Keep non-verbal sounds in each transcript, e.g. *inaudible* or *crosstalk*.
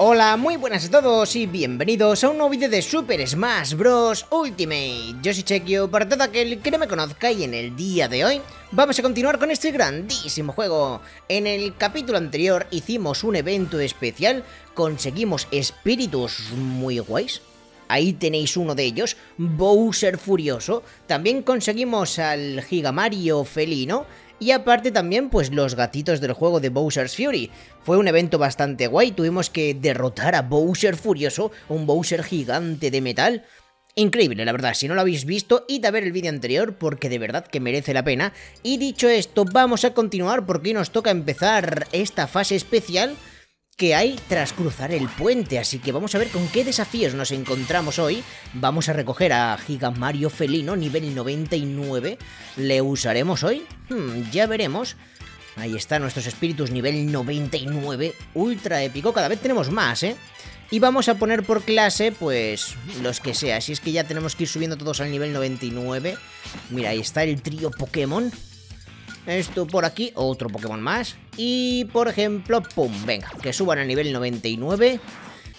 Hola, muy buenas a todos y bienvenidos a un nuevo vídeo de Super Smash Bros. Ultimate. Yo soy Chequio, para todo aquel que no me conozca y en el día de hoy vamos a continuar con este grandísimo juego. En el capítulo anterior hicimos un evento especial, conseguimos espíritus muy guays. Ahí tenéis uno de ellos, Bowser Furioso. También conseguimos al Gigamario Felino y aparte también, pues los gatitos del juego de Bowser's Fury. Fue un evento bastante guay, tuvimos que derrotar a Bowser Furioso, un Bowser gigante de metal. Increíble, la verdad, si no lo habéis visto, id a ver el vídeo anterior porque de verdad que merece la pena. Y dicho esto, vamos a continuar porque nos toca empezar esta fase especial que hay tras cruzar el puente, así que vamos a ver con qué desafíos nos encontramos hoy. Vamos a recoger a Giga Mario Felino, nivel 99. ¿Le usaremos hoy? Hmm, ya veremos. Ahí están nuestros espíritus nivel 99, ultra épico, cada vez tenemos más, ¿eh? Y vamos a poner por clase, pues, los que sea, si es que ya tenemos que ir subiendo todos al nivel 99. Mira, ahí está el trío Pokémon. Esto por aquí, otro Pokémon más. Y por ejemplo, pum, venga, que suban a nivel 99.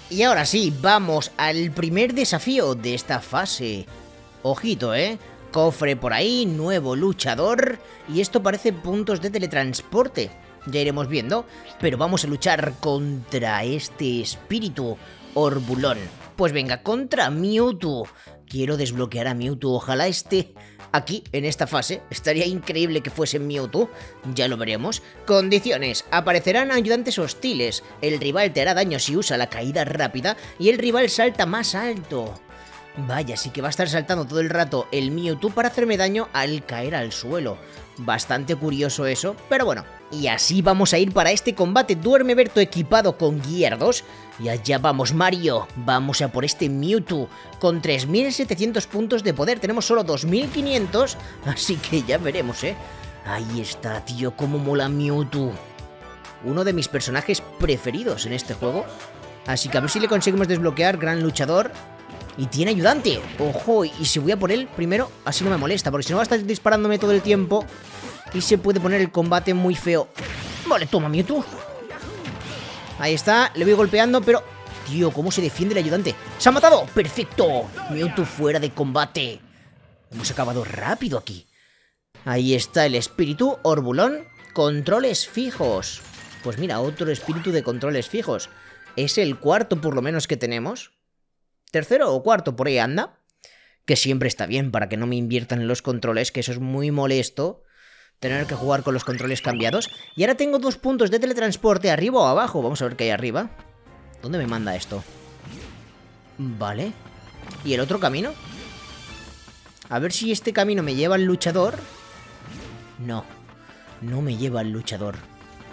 Y ahora sí, vamos al primer desafío de esta fase. Ojito, ¿eh? Cofre por ahí, nuevo luchador. Y esto parece puntos de teletransporte. Ya iremos viendo. Pero vamos a luchar contra este espíritu Orbulón. Pues venga, contra Mewtwo. Quiero desbloquear a Mewtwo. Ojalá esté aquí, en esta fase. Estaría increíble que fuese Mewtwo. Ya lo veremos. Condiciones. Aparecerán ayudantes hostiles. El rival te hará daño si usa la caída rápida. Y el rival salta más alto. Vaya, sí que va a estar saltando todo el rato el Mewtwo para hacerme daño al caer al suelo. Bastante curioso eso, pero bueno. Y así vamos a ir para este combate. Duerme Berto equipado con Gear 2. Y allá vamos, Mario. Vamos a por este Mewtwo. Con 3700 puntos de poder. Tenemos solo 2500. Así que ya veremos, ¿eh? Ahí está, tío. Cómo mola Mewtwo. Uno de mis personajes preferidos en este juego. Así que a ver si le conseguimos desbloquear Gran Luchador. Y tiene ayudante. Ojo, y si voy a por él primero, así no me molesta. Porque si no va a estar disparándome todo el tiempo. Y se puede poner el combate muy feo. Vale, toma, Mewtwo. Ahí está, le voy golpeando, pero... Tío, ¿cómo se defiende el ayudante? ¡Se ha matado! ¡Perfecto! Mewtwo fuera de combate. Hemos acabado rápido aquí. Ahí está el espíritu Orbulón. Controles fijos. Pues mira, otro espíritu de controles fijos. Es el cuarto por lo menos que tenemos tercero o cuarto por ahí anda, que siempre está bien para que no me inviertan en los controles, que eso es muy molesto, tener que jugar con los controles cambiados. Y ahora tengo dos puntos de teletransporte, arriba o abajo, vamos a ver qué hay arriba. ¿Dónde me manda esto? Vale. ¿Y el otro camino? A ver si este camino me lleva al luchador. No, no me lleva al luchador.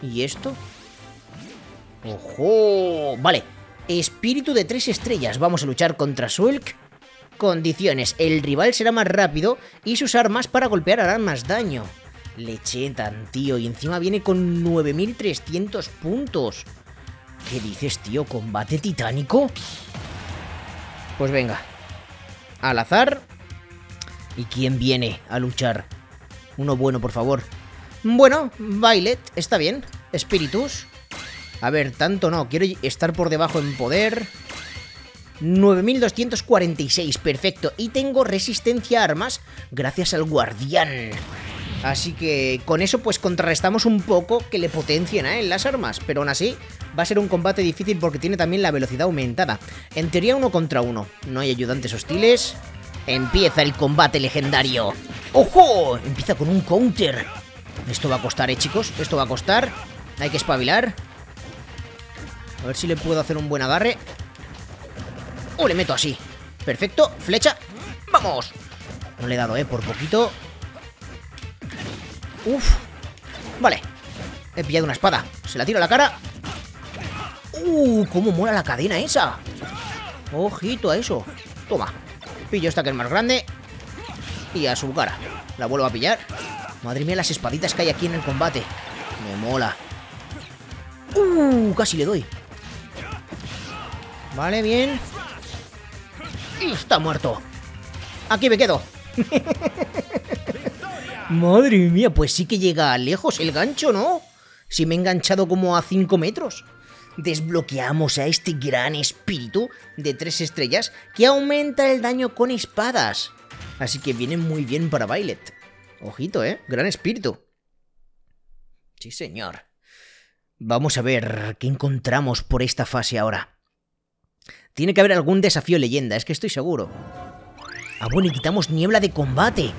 ¿Y esto? ¡Ojo! Vale, Espíritu de tres estrellas. Vamos a luchar contra Sulk. Condiciones. El rival será más rápido y sus armas para golpear harán más daño. Lechetan, tío. Y encima viene con 9300 puntos. ¿Qué dices, tío? ¿Combate titánico? Pues venga. Al azar. ¿Y quién viene a luchar? Uno bueno, por favor. Bueno, Violet, está bien. Espíritus. A ver, tanto no. Quiero estar por debajo en poder. 9246, perfecto. Y tengo resistencia a armas gracias al guardián. Así que con eso pues contrarrestamos un poco que le potencien las armas. Pero aún así va a ser un combate difícil porque tiene también la velocidad aumentada. En teoría uno contra uno. No hay ayudantes hostiles. Empieza el combate legendario. ¡Ojo! Empieza con un counter. Esto va a costar, ¿eh, chicos? Esto va a costar. Hay que espabilar. A ver si le puedo hacer un buen agarre. ¡Oh, le meto así! Perfecto, flecha. ¡Vamos! No le he dado, ¿eh? Por poquito. Uf. Vale. He pillado una espada. Se la tiro a la cara. ¡Uh! ¡Cómo mola la cadena esa! Ojito a eso. Toma. Pillo esta que es más grande. Y a su cara. La vuelvo a pillar. Madre mía, las espaditas que hay aquí en el combate. Me mola. ¡Uh! Casi le doy. Vale, bien. Y está muerto. Aquí me quedo. *laughs* Madre mía, pues sí que llega lejos el gancho, ¿no? Si me he enganchado como a 5 metros. desbloqueamos a este gran espíritu de tres estrellas que aumenta el daño con espadas. Así que viene muy bien para Violet. Ojito, ¿eh? Gran espíritu. Sí, señor. Vamos a ver qué encontramos por esta fase ahora. Tiene que haber algún desafío leyenda, es que estoy seguro. Ah, bueno, y quitamos niebla de combate.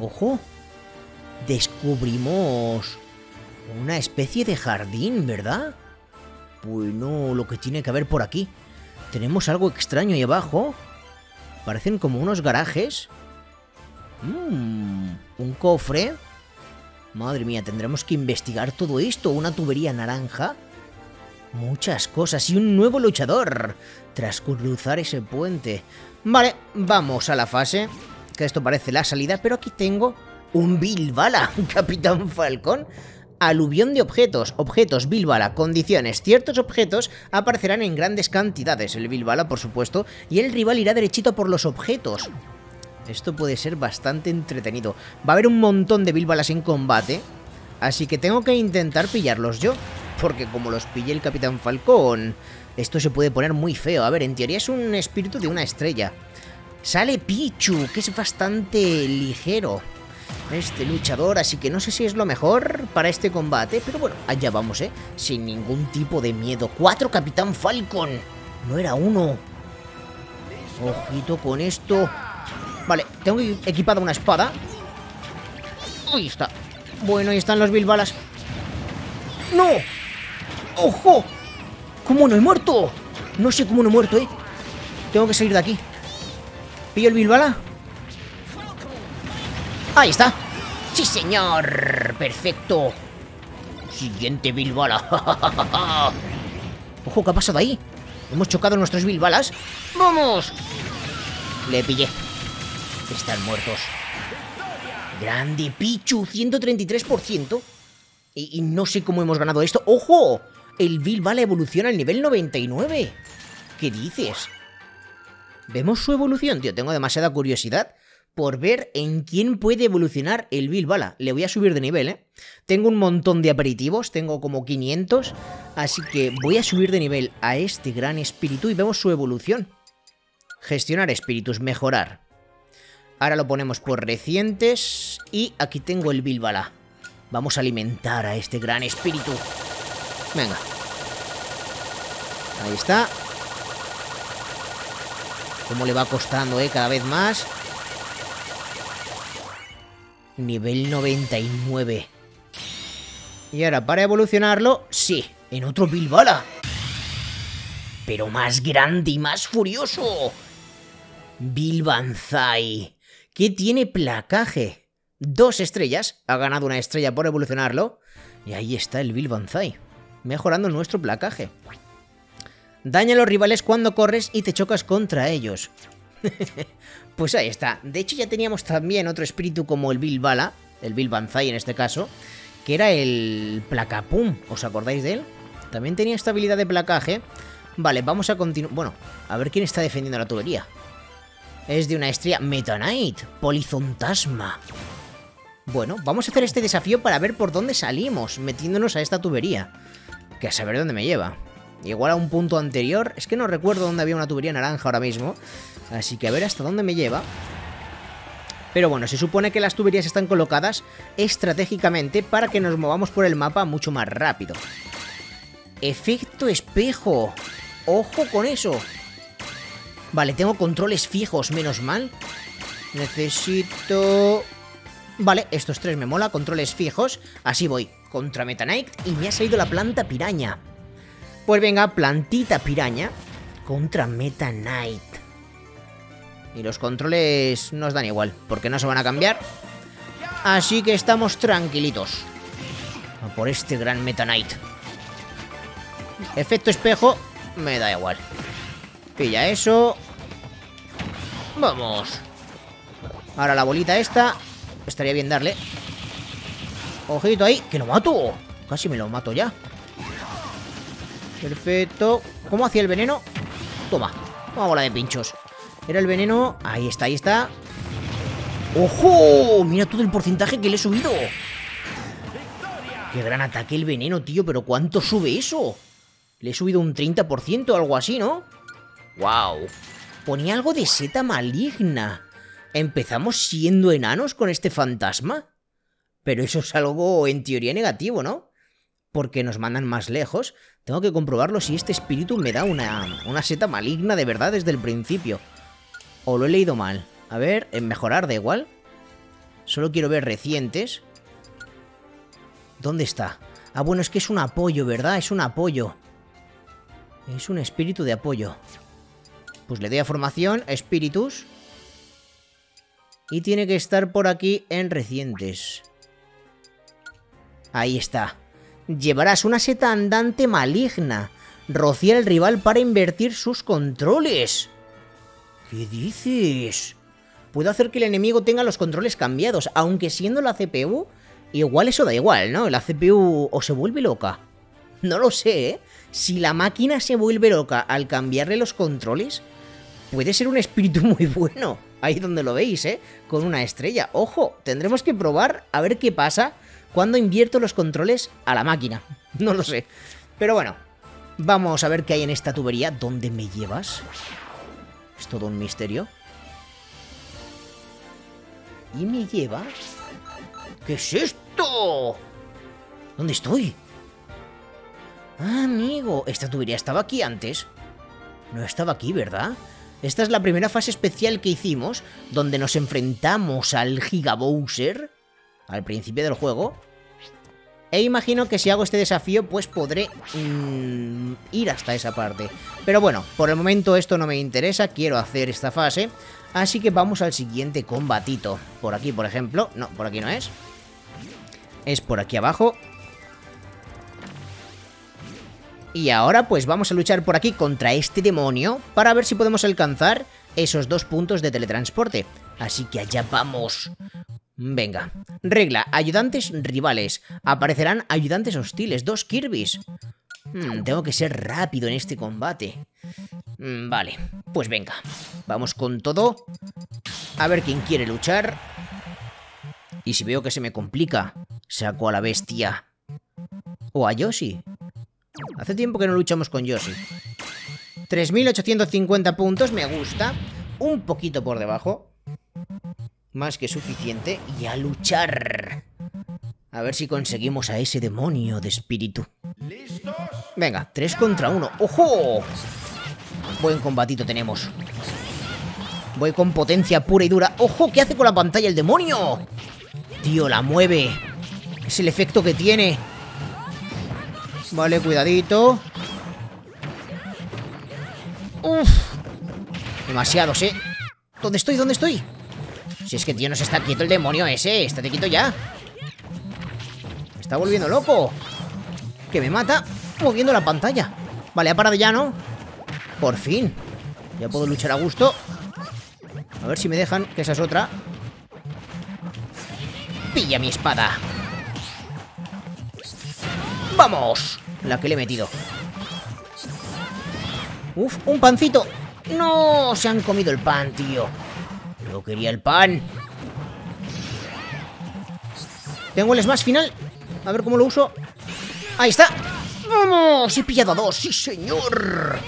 Ojo. Descubrimos una especie de jardín, ¿verdad? Bueno, lo que tiene que haber por aquí. Tenemos algo extraño ahí abajo. Parecen como unos garajes. Mmm, un cofre. Madre mía, tendremos que investigar todo esto. Una tubería naranja. Muchas cosas y un nuevo luchador. Tras cruzar ese puente. Vale, vamos a la fase. Que esto parece la salida, pero aquí tengo un Bilbala, *laughs* Capitán Falcón. Aluvión de objetos, objetos, Bilbala, condiciones. Ciertos objetos aparecerán en grandes cantidades. El Bilbala, por supuesto, y el rival irá derechito por los objetos. Esto puede ser bastante entretenido. Va a haber un montón de Bilbalas en combate, así que tengo que intentar pillarlos yo. Porque como los pille el Capitán Falcón, esto se puede poner muy feo. A ver, en teoría es un espíritu de una estrella. Sale Pichu, que es bastante ligero este luchador, así que no sé si es lo mejor para este combate, pero bueno, allá vamos, ¿eh? Sin ningún tipo de miedo. ¡Cuatro, Capitán Falcon! No era uno. Ojito con esto. Vale, tengo equipada una espada. Ahí está. Bueno, ahí están los bilbalas. ¡No! ¡Ojo! ¿Cómo no he muerto? No sé cómo no he muerto, ¿eh? Tengo que salir de aquí. ¿Pillo el bilbala? Ahí está. Sí, señor. Perfecto. Siguiente bilbala. *laughs* Ojo, ¿qué ha pasado ahí? Hemos chocado nuestros bilbalas. ¡Vamos! Le pillé. Están muertos. Grande Pichu, 133%. Y, y, no sé cómo hemos ganado esto. ¡Ojo! El Bilbala evoluciona al nivel 99. ¿Qué dices? ¿Vemos su evolución? Tío, tengo demasiada curiosidad por ver en quién puede evolucionar el Bilbala. Le voy a subir de nivel, ¿eh? Tengo un montón de aperitivos, tengo como 500, así que voy a subir de nivel a este gran espíritu y vemos su evolución. Gestionar espíritus, mejorar. Ahora lo ponemos por recientes y aquí tengo el Bilbala. Vamos a alimentar a este gran espíritu. Venga. Ahí está. Cómo le va costando, ¿eh? Cada vez más. Nivel 99. Y ahora, para evolucionarlo, sí, en otro Bilbala. Pero más grande y más furioso. Bilbanzai. Que tiene placaje. Dos estrellas. Ha ganado una estrella por evolucionarlo. Y ahí está el Bilbanzai. Mejorando nuestro placaje. Daña a los rivales cuando corres y te chocas contra ellos. *laughs* pues ahí está. De hecho ya teníamos también otro espíritu como el Bilbala, el Bilbanzai en este caso, que era el Placapum. ¿Os acordáis de él? También tenía esta habilidad de placaje. Vale, vamos a continuar... Bueno, a ver quién está defendiendo la tubería. Es de una estrella Meta Knight, Polizontasma. Bueno, vamos a hacer este desafío para ver por dónde salimos, metiéndonos a esta tubería. Que a saber dónde me lleva. Igual a un punto anterior. Es que no recuerdo dónde había una tubería naranja ahora mismo. Así que a ver hasta dónde me lleva. Pero bueno, se supone que las tuberías están colocadas estratégicamente para que nos movamos por el mapa mucho más rápido. Efecto espejo. ¡Ojo con eso! Vale, tengo controles fijos, menos mal. Necesito... Vale, estos tres me mola, controles fijos. Así voy, contra Meta Knight y me ha salido la planta piraña. Pues venga, plantita piraña contra Meta Knight. Y los controles nos dan igual, porque no se van a cambiar. Así que estamos tranquilitos. Por este gran Meta Knight. Efecto espejo, me da igual. Pilla eso. Vamos. Ahora la bolita esta. Estaría bien darle. Ojito ahí, que lo mato. Casi me lo mato ya. Perfecto. ¿Cómo hacía el veneno? Toma. Una bola de pinchos. Era el veneno. Ahí está, ahí está. ¡Ojo! Mira todo el porcentaje que le he subido. ¡Qué gran ataque el veneno, tío! ¿Pero cuánto sube eso? Le he subido un 30% o algo así, ¿no? ¡Wow! Ponía algo de seta maligna. ¿Empezamos siendo enanos con este fantasma? Pero eso es algo en teoría negativo, ¿no? Porque nos mandan más lejos. Tengo que comprobarlo si este espíritu me da una, una seta maligna de verdad desde el principio. O lo he leído mal. A ver, en mejorar da igual. Solo quiero ver recientes. ¿Dónde está? Ah, bueno, es que es un apoyo, ¿verdad? Es un apoyo. Es un espíritu de apoyo. Pues le doy a formación, espíritus. Y tiene que estar por aquí en recientes. Ahí está. Llevarás una seta andante maligna. Rocía al rival para invertir sus controles. ¿Qué dices? Puedo hacer que el enemigo tenga los controles cambiados, aunque siendo la CPU, igual eso da igual, ¿no? La CPU o se vuelve loca. No lo sé, ¿eh? Si la máquina se vuelve loca al cambiarle los controles, puede ser un espíritu *laughs* muy bueno. Ahí donde lo veis, ¿eh? Con una estrella. Ojo, tendremos que probar a ver qué pasa cuando invierto los controles a la máquina. *laughs* No lo sé. Pero bueno, vamos a ver qué hay en esta tubería. ¿Dónde me llevas? Es todo un misterio. ¿Y me lleva? ¿Qué es esto? ¿Dónde estoy? Amigo, esta tubería estaba aquí antes. No estaba aquí, ¿verdad? Esta es la primera fase especial que hicimos, donde nos enfrentamos al Giga Bowser al principio del juego. E imagino que si hago este desafío, pues podré mmm, ir hasta esa parte. Pero bueno, por el momento esto no me interesa, quiero hacer esta fase. Así que vamos al siguiente combatito. Por aquí, por ejemplo. No, por aquí no es. Es por aquí abajo. Y ahora pues vamos a luchar por aquí contra este demonio para ver si podemos alcanzar esos dos puntos de teletransporte. Así que allá vamos. Venga. Regla, ayudantes rivales. Aparecerán ayudantes hostiles, dos Kirby's. Hmm, tengo que ser rápido en este combate. Hmm, vale, pues venga. Vamos con todo. A ver quién quiere luchar. Y si veo que se me complica, saco a la bestia. O a Yoshi. Hace tiempo que no luchamos con Yoshi. 3.850 puntos, me gusta. Un poquito por debajo. Más que suficiente. Y a luchar. A ver si conseguimos a ese demonio de espíritu. Venga, 3 contra 1. ¡Ojo! Buen combatito tenemos. Voy con potencia pura y dura. ¡Ojo! ¿Qué hace con la pantalla el demonio? Tío, la mueve. Es el efecto que tiene. Vale, cuidadito. Uf. Demasiados, ¿eh? ¿Dónde estoy? ¿Dónde estoy? Si es que, tío, no se está quieto el demonio ese. Estate quieto ya. Me está volviendo loco. Que me mata moviendo la pantalla. Vale, ha parado ya, ¿no? Por fin. Ya puedo luchar a gusto. A ver si me dejan, que esa es otra. Pilla mi espada. ¡Vamos! La que le he metido. Uf, un pancito. No, se han comido el pan, tío. Quería el pan. Tengo el smash final. A ver cómo lo uso. Ahí está. ¡Vamos! He pillado a dos. ¡Sí, señor!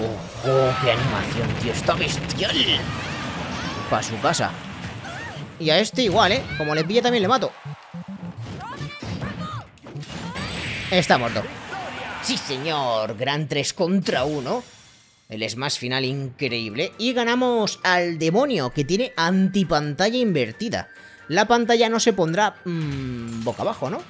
¡Ojo! ¡Qué animación, tío! ¡Está bestial! Para su casa. Y a este igual, ¿eh? Como le pille también le mato. Está muerto. ¡Sí, señor! Gran 3 contra 1. El smash final increíble. Y ganamos al demonio, que tiene antipantalla invertida. La pantalla no se pondrá mmm, boca abajo, ¿no?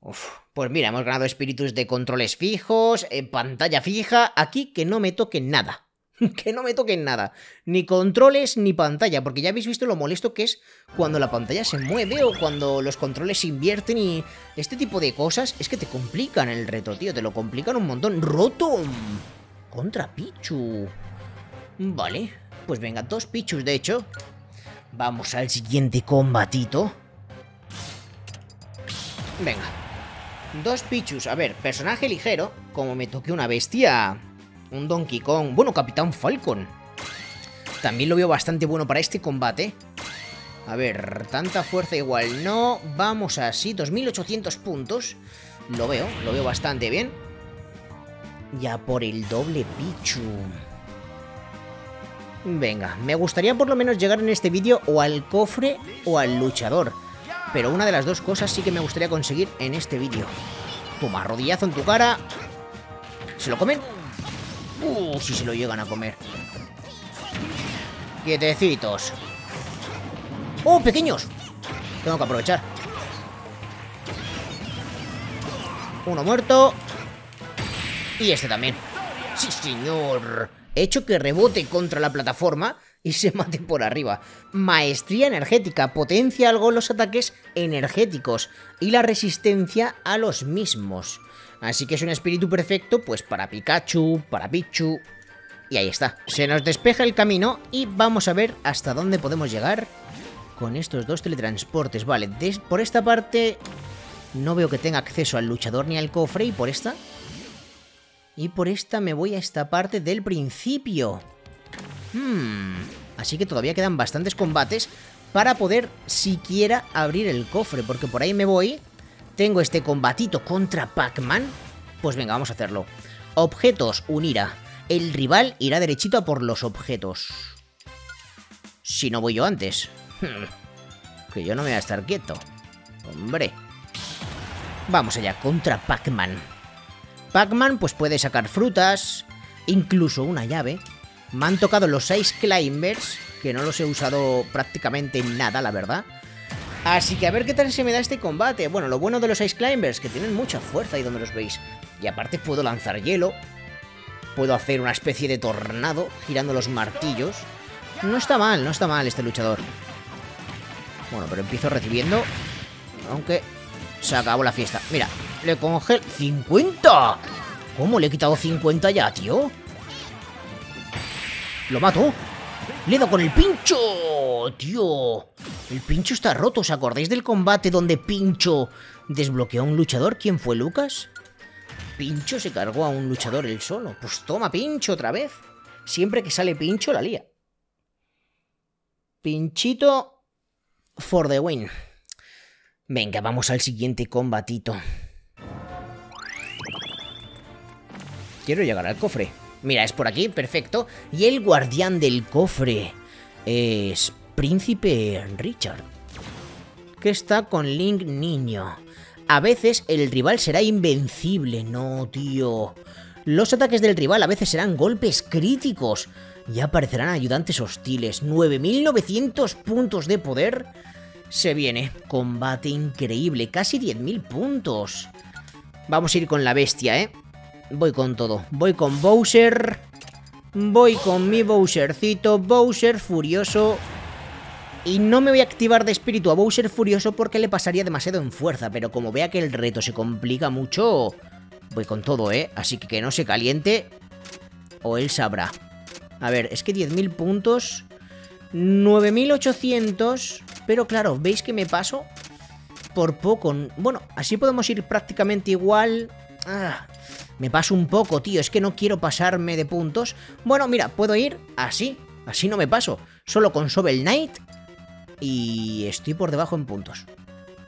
Uf, pues mira, hemos ganado espíritus de controles fijos, eh, pantalla fija, aquí que no me toquen nada. *laughs* que no me toquen nada. Ni controles ni pantalla, porque ya habéis visto lo molesto que es cuando la pantalla se mueve o cuando los controles se invierten y este tipo de cosas es que te complican el reto, tío, te lo complican un montón. ¡Rotom! Contra Pichu. Vale, pues venga, dos Pichus de hecho. Vamos al siguiente combatito. Venga. Dos Pichus. A ver, personaje ligero. Como me toque una bestia. Un Donkey Kong. Bueno, Capitán Falcon. También lo veo bastante bueno para este combate. A ver, tanta fuerza igual no. Vamos así, 2800 puntos. Lo veo, lo veo bastante bien. Ya por el doble Pichu. Venga, me gustaría por lo menos llegar en este vídeo o al cofre o al luchador. Pero una de las dos cosas sí que me gustaría conseguir en este vídeo. Toma, rodillazo en tu cara. ¿Se lo comen? Uh, si se lo llegan a comer. Quietecitos. ¡Oh, pequeños! Tengo que aprovechar. Uno muerto. Y este también. ¡Sí, señor! He hecho que rebote contra la plataforma y se mate por arriba. Maestría energética. Potencia algo los ataques energéticos y la resistencia a los mismos. Así que es un espíritu perfecto pues para Pikachu, para Pichu... Y ahí está. Se nos despeja el camino y vamos a ver hasta dónde podemos llegar con estos dos teletransportes. Vale, por esta parte no veo que tenga acceso al luchador ni al cofre. ¿Y por esta? Y por esta me voy a esta parte del principio. Hmm, así que todavía quedan bastantes combates para poder siquiera abrir el cofre. Porque por ahí me voy. Tengo este combatito contra Pac-Man. Pues venga, vamos a hacerlo. Objetos, unira. El rival irá derechito a por los objetos. Si no voy yo antes. Hmm. Que yo no me voy a estar quieto. Hombre. Vamos allá, contra Pac-Man. Pac-Man pues puede sacar frutas, incluso una llave. Me han tocado los 6 Climbers, que no los he usado prácticamente nada, la verdad. Así que a ver qué tal se me da este combate. Bueno, lo bueno de los Ice Climbers, que tienen mucha fuerza ahí donde los veis. Y aparte puedo lanzar hielo, Puedo hacer una especie de tornado girando los martillos. No está mal, no está mal este luchador. Bueno, pero empiezo recibiendo. Aunque se acabó la fiesta. Mira, le congel... ¡50! ¿Cómo le he quitado 50 ya, tío? ¡Lo mato! ¡Le he dado con el pincho! ¡Tío! El pincho está roto. ¿Os acordáis del combate donde Pincho desbloqueó a un luchador? ¿Quién fue, Lucas? Pincho se cargó a un luchador él solo. Pues toma Pincho otra vez. Siempre que sale Pincho la lía. Pinchito for the win. Venga, vamos al siguiente combatito. Quiero llegar al cofre. Mira, es por aquí, perfecto. Y el guardián del cofre es Príncipe Richard. Que está con Link Niño. A veces el rival será invencible. No, tío. Los ataques del rival a veces serán golpes críticos. Y aparecerán ayudantes hostiles. 9.900 puntos de poder. Se viene. Combate increíble. Casi 10.000 puntos. Vamos a ir con la bestia, ¿eh? Voy con todo. Voy con Bowser. Voy con mi Bowsercito. Bowser furioso. Y no me voy a activar de espíritu a Bowser Furioso porque le pasaría demasiado en fuerza, pero como vea que el reto se complica mucho, voy con todo, ¿eh? Así que que no se caliente o él sabrá. A ver, es que 10.000 puntos, 9.800, pero claro, ¿veis que me paso? Por poco. Bueno, así podemos ir prácticamente igual. Ah, me paso un poco, tío, es que no quiero pasarme de puntos. Bueno, mira, puedo ir así, así no me paso. Solo con Sobel Knight y estoy por debajo en puntos.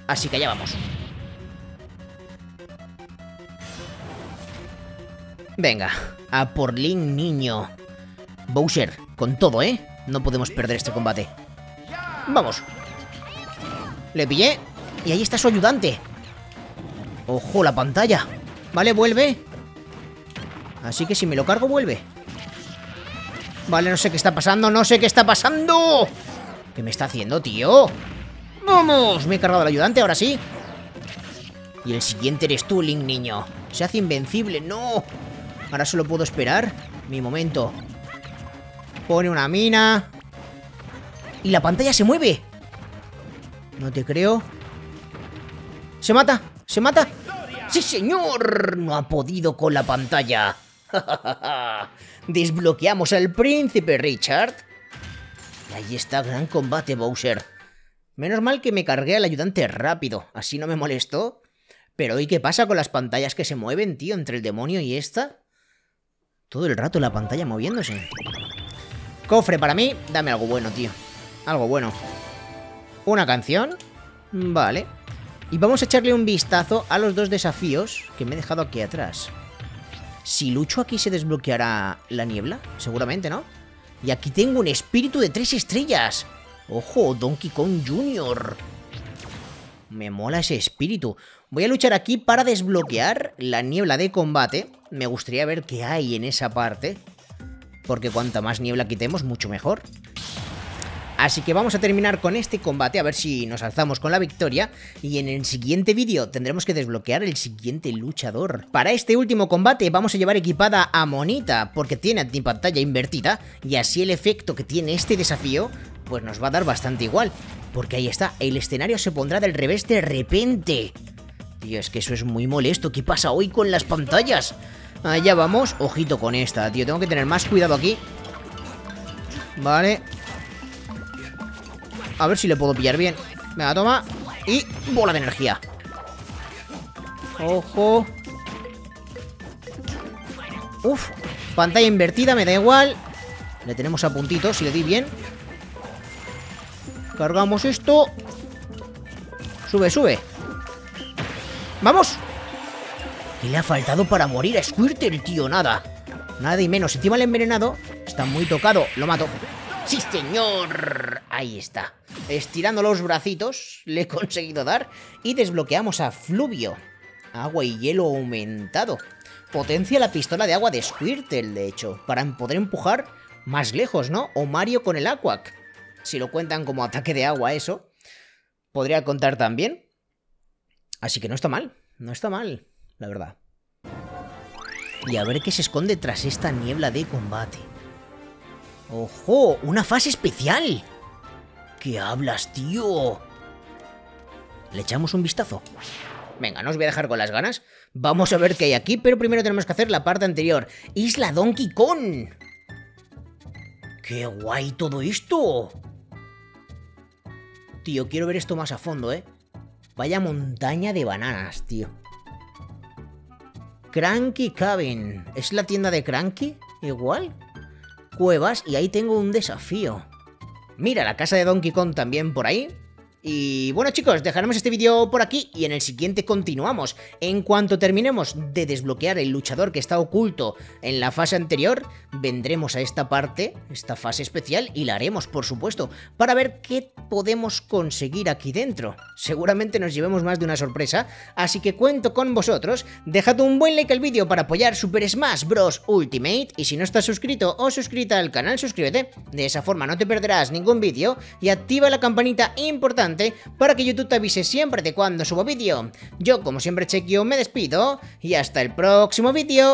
Así que allá vamos. Venga, a por Link niño. Bowser, con todo, ¿eh? No podemos perder este combate. Vamos. Le pillé. Y ahí está su ayudante. Ojo, la pantalla. Vale, vuelve. Así que si me lo cargo, vuelve. Vale, no sé qué está pasando, no sé qué está pasando. ¿Qué me está haciendo, tío? ¡Vamos! Me he cargado al ayudante, ahora sí. Y el siguiente eres tú, Link, niño. Se hace invencible, ¡no! Ahora solo puedo esperar mi momento. Pone una mina. Y la pantalla se mueve. No te creo. ¡Se mata! ¡Se mata! ¡Sí, señor! No ha podido con la pantalla. *laughs* Desbloqueamos al príncipe Richard. Ahí está, gran combate, Bowser. Menos mal que me cargué al ayudante rápido, así no me molestó. Pero ¿y qué pasa con las pantallas que se mueven, tío, entre el demonio y esta? Todo el rato la pantalla moviéndose. Cofre para mí, dame algo bueno, tío. Algo bueno. ¿Una canción? Vale. Y vamos a echarle un vistazo a los dos desafíos que me he dejado aquí atrás. Si lucho aquí se desbloqueará la niebla, seguramente, ¿no? Y aquí tengo un espíritu de tres estrellas. ¡Ojo! Donkey Kong Jr. Me mola ese espíritu. Voy a luchar aquí para desbloquear la niebla de combate. Me gustaría ver qué hay en esa parte. Porque cuanta más niebla quitemos, mucho mejor. Así que vamos a terminar con este combate, a ver si nos alzamos con la victoria. Y en el siguiente vídeo tendremos que desbloquear el siguiente luchador. Para este último combate vamos a llevar equipada a Monita, porque tiene antipantalla invertida. Y así el efecto que tiene este desafío, pues nos va a dar bastante igual. Porque ahí está, el escenario se pondrá del revés de repente. Tío, es que eso es muy molesto. ¿Qué pasa hoy con las pantallas? Allá vamos. Ojito con esta, tío. Tengo que tener más cuidado aquí. Vale. A ver si le puedo pillar bien. Venga, toma. Y bola de energía. Ojo. Uf. Pantalla invertida, me da igual. Le tenemos a puntito, si le di bien. Cargamos esto. Sube, sube. ¡Vamos! ¿Qué le ha faltado para morir a Squirtle, tío? Nada. Nada y menos. Encima el envenenado está muy tocado. Lo mato. ¡Sí, señor! Ahí está. Estirando los bracitos, le he conseguido dar. Y desbloqueamos a Fluvio. Agua y hielo aumentado. Potencia la pistola de agua de Squirtle, de hecho. Para poder empujar más lejos, ¿no? O Mario con el Aquac. Si lo cuentan como ataque de agua eso. Podría contar también. Así que no está mal. No está mal, la verdad. Y a ver qué se esconde tras esta niebla de combate. ¡Ojo! ¡Una fase especial! ¿Qué hablas, tío? ¿Le echamos un vistazo? Venga, no os voy a dejar con las ganas. Vamos a ver qué hay aquí, pero primero tenemos que hacer la parte anterior. ¡Isla Donkey Kong! ¡Qué guay todo esto! Tío, quiero ver esto más a fondo, ¿eh? Vaya montaña de bananas, tío. Cranky Cabin. ¿Es la tienda de Cranky? Igual cuevas y ahí tengo un desafío. Mira, la casa de Donkey Kong también por ahí. Y bueno chicos, dejaremos este vídeo por aquí y en el siguiente continuamos. En cuanto terminemos de desbloquear el luchador que está oculto en la fase anterior, vendremos a esta parte, esta fase especial, y la haremos por supuesto, para ver qué podemos conseguir aquí dentro. Seguramente nos llevemos más de una sorpresa, así que cuento con vosotros. Dejad un buen like al vídeo para apoyar Super Smash Bros. Ultimate y si no estás suscrito o suscrita al canal, suscríbete. De esa forma no te perderás ningún vídeo y activa la campanita para que YouTube te avise siempre de cuando subo vídeo. Yo, como siempre, Chequio, me despido y hasta el próximo vídeo.